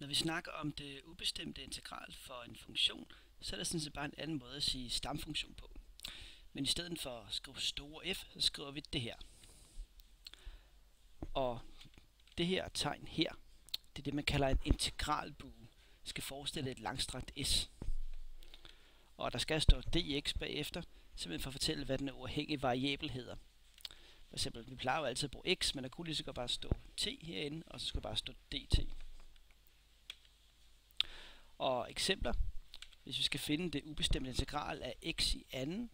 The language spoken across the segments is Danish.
Når vi snakker om det ubestemte integral for en funktion, så er der sådan set bare en anden måde at sige stamfunktion på. Men i stedet for at skrive store f, så skriver vi det her. Og det her tegn her, det er det, man kalder en integralbue. Skal forestille et langstrakt s. Og der skal stå dx bagefter, simpelthen for at fortælle, hvad den uafhængige variabel hedder. For eksempel, vi plejer jo altid at bruge x, men der kunne lige så godt bare stå t herinde, og så skulle bare stå dt. Og eksempler. Hvis vi skal finde det ubestemte integral af x i anden,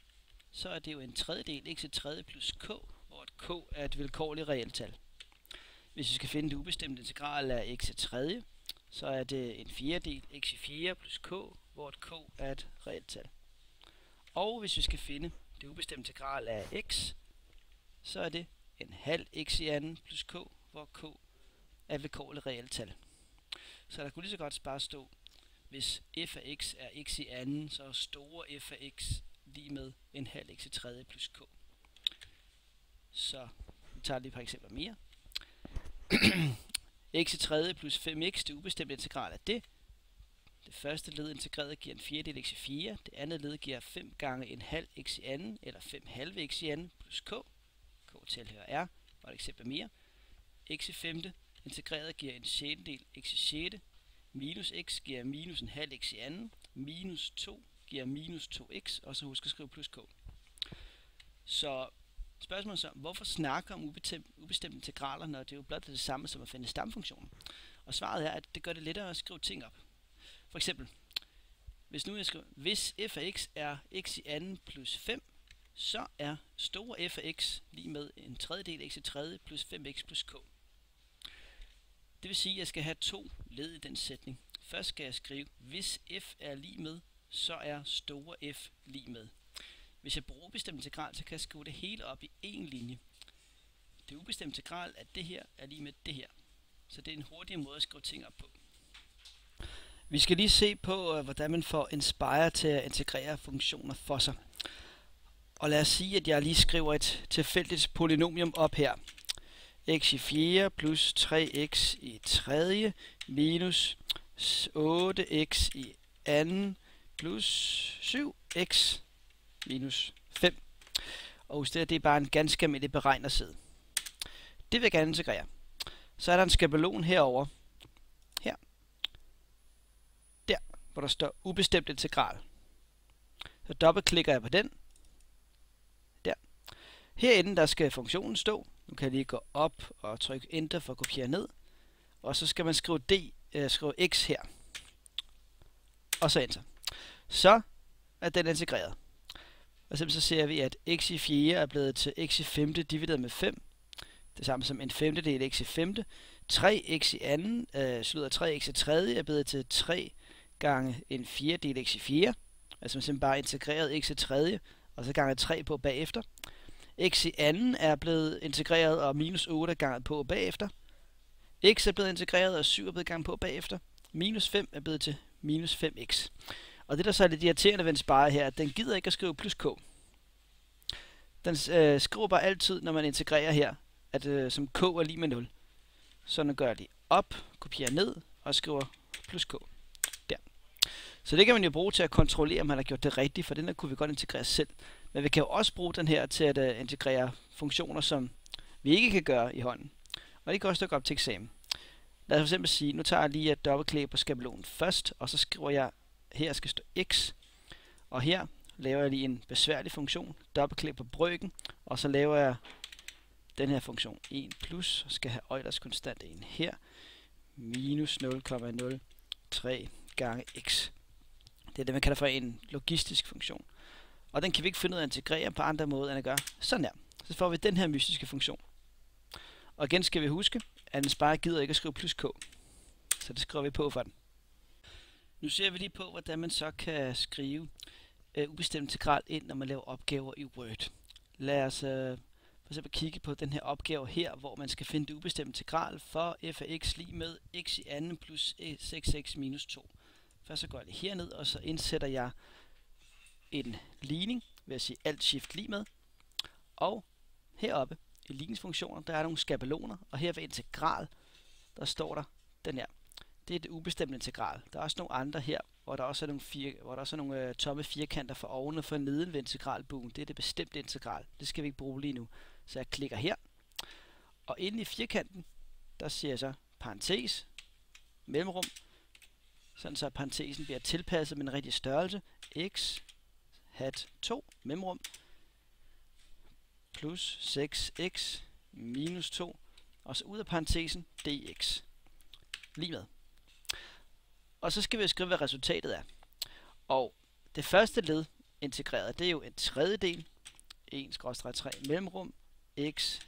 så er det jo en tredjedel x i tredje plus k, hvor et k er et vilkårligt realtal. Hvis vi skal finde det ubestemte integral af x i tredje, så er det en fjerdedel x i 4 plus k, hvor et k er et realtal. Og hvis vi skal finde det ubestemte integral af x, så er det en halv x i anden plus k, hvor k er et vilkårligt tal. Så der kunne lige så godt bare stå, hvis f af x er x i anden, så er store f af x lige med en halv x i tredje plus k. Så vi tager lige et par eksempler mere. x i tredje plus 5x, det ubestemte integral af det. Det første led integreret giver en fjerdedel x i 4. Det andet led giver 5 gange en halv x i anden, eller 5 halve x i anden plus k. k tilhører r. Og et eksempel mere. x i femte integreret giver en sjettedel x i sjette. Minus x giver minus en halv x i anden. Minus 2 giver minus 2x, og så husk at skrive plus k. Så spørgsmålet så, hvorfor snakke om ubestemte integraler, når det er jo blot det samme som at finde stamfunktionen? Og svaret er, at det gør det lettere at skrive ting op. For eksempel, hvis nu jeg skriver, hvis f af x er x i anden plus 5, så er store f af x lige med en tredjedel x i tredje plus 5x plus k. Det vil sige, at jeg skal have to led i den sætning. Først skal jeg skrive, hvis f er lige med, så er store f lige med. Hvis jeg bruger ubestemt integral, så kan jeg skrive det hele op i én linje. Det ubestemte integral at det her er lige med det her. Så det er en hurtig måde at skrive ting op på. Vi skal lige se på, øh, hvordan man får Inspire til at integrere funktioner for sig. Og lad os sige, at jeg lige skriver et tilfældigt polynomium op her x i 4 plus 3x i tredje minus 8x i anden plus 7x minus 5. Og husk det, det er bare en ganske almindelig beregnerside. Det vil jeg gerne integrere. Så er der en skabelon herover. Her. Der, hvor der står ubestemt integral. Så dobbeltklikker jeg på den. Der. Herinde der skal funktionen stå. Nu kan jeg lige gå op og trykke Enter for at kopiere ned. Og så skal man skrive D, øh, skrive X her. Og så Enter. Så er den integreret. Og så ser vi, at x i 4 er blevet til x i 5 divideret med 5. Det samme som en femtedel x i 5. 3x i anden, øh, slutter 3x i tredje, er blevet til 3 gange en fjerdedel x i 4. Altså simpelthen bare integreret x i tredje, og så gange 3 på bagefter x i anden er blevet integreret, og minus 8 er ganget på bagefter. x er blevet integreret, og 7 er blevet ganget på bagefter. Minus 5 er blevet til minus 5x. Og det der så er lidt irriterende ved en spare her, at den gider ikke at skrive plus k. Den øh, skriver bare altid, når man integrerer her, at øh, som k er lige med 0. Så nu gør lige op, kopierer ned og skriver plus k. Der. Så det kan man jo bruge til at kontrollere, om man har gjort det rigtigt, for den der kunne vi godt integrere selv. Men vi kan jo også bruge den her til at uh, integrere funktioner, som vi ikke kan gøre i hånden. Og det kan også dukke op til eksamen. Lad os fx sige, nu tager jeg lige øh, et dobbeltklik på skabelonen først, og så skriver jeg her skal stå x, og her laver jeg lige en besværlig funktion, dobbeltklik på brøken, og så laver jeg den her funktion 1 plus, og skal have Eulers konstant 1 her, minus 0,03 gange x. Det er det, man kalder for en logistisk funktion. Og den kan vi ikke finde ud af at integrere på andre måder, end at gøre sådan her. Så får vi den her mystiske funktion. Og igen skal vi huske, at den bare gider ikke at skrive plus k. Så det skriver vi på for den. Nu ser vi lige på, hvordan man så kan skrive øh, ubestemt integral ind, når man laver opgaver i Word. Lad os øh, for eksempel kigge på den her opgave her, hvor man skal finde det ubestemte integral for f af x lige med x i anden plus e- 6x minus 2. Først så går jeg lige herned, og så indsætter jeg en ligning ved at sige alt shift lige med. Og heroppe i ligningsfunktioner, der er nogle skabeloner, og her ved integral, der står der den her det er et ubestemt integral. Der er også nogle andre her, hvor der også er nogle, fire, hvor der også er nogle øh, tomme firkanter for oven og for neden ved integralbuen. Det er det bestemte integral. Det skal vi ikke bruge lige nu. Så jeg klikker her. Og inde i firkanten, der siger jeg så parentes, mellemrum, sådan så parentesen bliver tilpasset med en rigtig størrelse. x hat 2 mellemrum plus 6x minus 2 og så ud af parentesen dx lige med. Og så skal vi skrive, hvad resultatet er. Og det første led integreret, det er jo en tredjedel, 1-3 mellemrum, x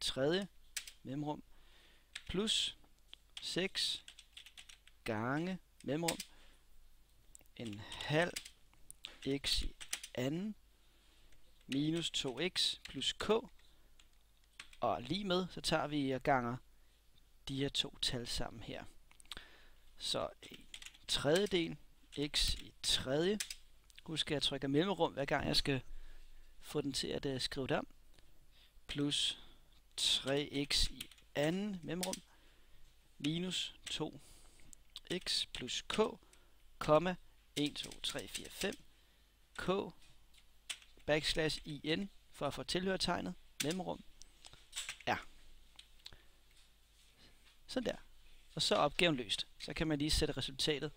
tredje mellemrum, plus 6 gange mellemrum, en halv x i anden, minus 2x plus k, og lige med, så tager vi og ganger de her to tal sammen her. Så en tredjedel x i tredje. Husk at jeg trykker mellemrum, hver gang jeg skal få den til at uh, skrive det om. Plus 3x i anden mellemrum. Minus 2x plus k, komma 1, 2, 3, 4, 5 k backslash in for at få tilhørtegnet mellemrum r. Sådan der. Og så er opgaven løst. Så kan man lige sætte resultatet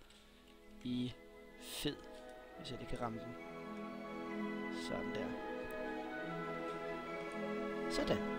i fed, hvis jeg lige kan ramme den. Sådan der. Sådan.